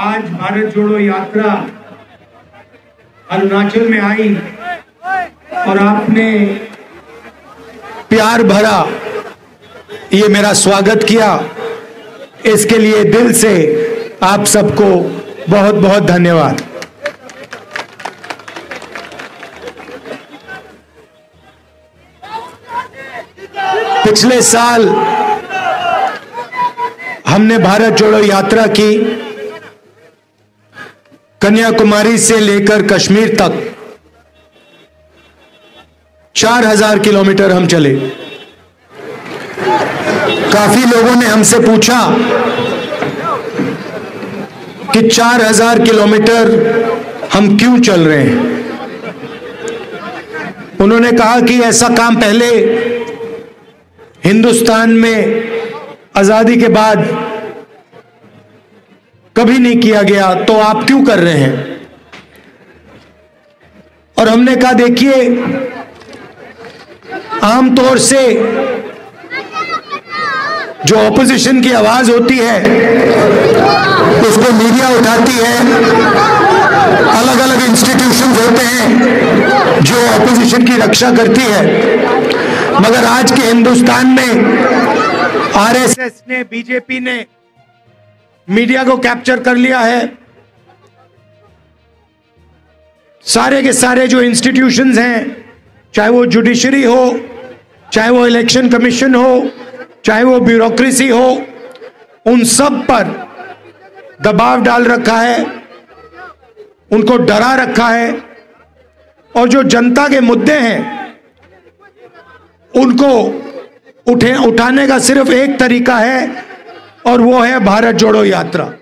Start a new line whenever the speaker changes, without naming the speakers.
आज भारत जोड़ो यात्रा अरुणाचल में आई और आपने प्यार भरा ये मेरा स्वागत किया। इसके लिए दिल से आप सबको बहुत बहुत धन्यवाद। पिछले साल हमने भारत जोड़ो यात्रा की। कन्याकुमारी से लेकर कश्मीर तक 4000 किलोमीटर हम चले। काफ़ी लोगों ने हमसे पूछा कि 4000 किलोमीटर हम क्यों चल रहे हैं? उन्होंने कहा कि ऐसा काम पहले हिंदुस्तान में आज़ादी के बाद कभी नहीं किया गया तो आप क्यों कर रहे हैं? और हमने कहा, देखिए, आमतौर से जो ऑपोजिशन की आवाज़ होती है, उसको मीडिया उठाती है अलग अलग इंस्टीट्यूशन होते हैं जो ऑपोजिशन की रक्षा करती है। मगर आज के हिंदुस्तान में आरएसएस ने बीजेपी ने मीडिया को कैप्चर कर लिया है। सारे के सारे जो इंस्टीट्यूशंस हैं, चाहे वो जुडिशरी हो, चाहे वो इलेक्शन कमीशन हो, चाहे वो ब्यूरोक्रेसी हो, उन सब पर दबाव डाल रखा है, उनको डरा रखा है, और जो जनता के मुद्दे हैं, उनको उठे, उठाने का सिर्फ़ एक तरीका है और वो है भारत जोड़ो यात्रा।